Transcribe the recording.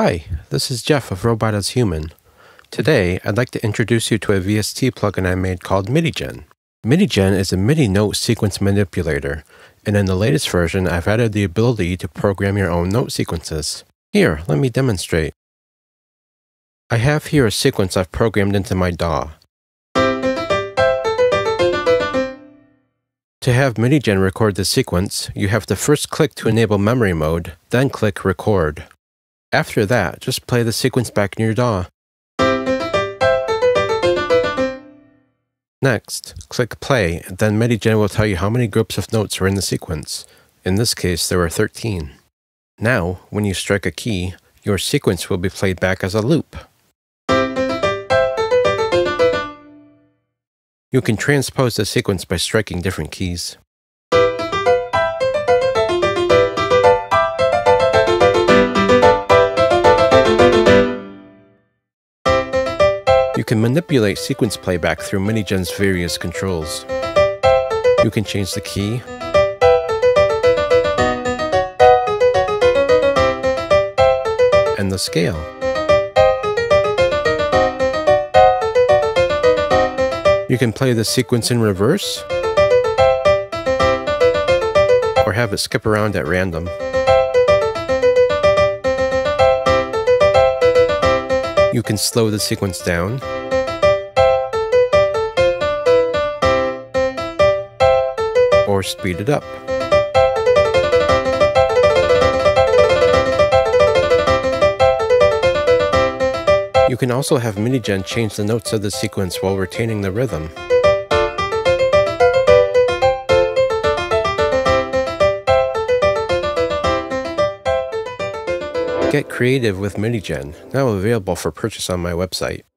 Hi, this is Jeff of Robot as Human. Today, I'd like to introduce you to a VST plugin I made called MIDIGen. MIDIGen is a MIDI note sequence manipulator, and in the latest version, I've added the ability to program your own note sequences. Here, let me demonstrate. I have here a sequence I've programmed into my DAW. To have MIDIGen record the sequence, you have to first click to enable memory mode, then click record. After that, just play the sequence back in your DAW. Next, click play, and then MIDIGen will tell you how many groups of notes are in the sequence. In this case, there are 13. Now, when you strike a key, your sequence will be played back as a loop. You can transpose the sequence by striking different keys. You can manipulate sequence playback through MIDIGen's various controls. You can change the key, and the scale. You can play the sequence in reverse, or have it skip around at random. You can slow the sequence down. Or speed it up. You can also have MIDIGen change the notes of the sequence while retaining the rhythm. Get creative with MIDIGen, now available for purchase on my website.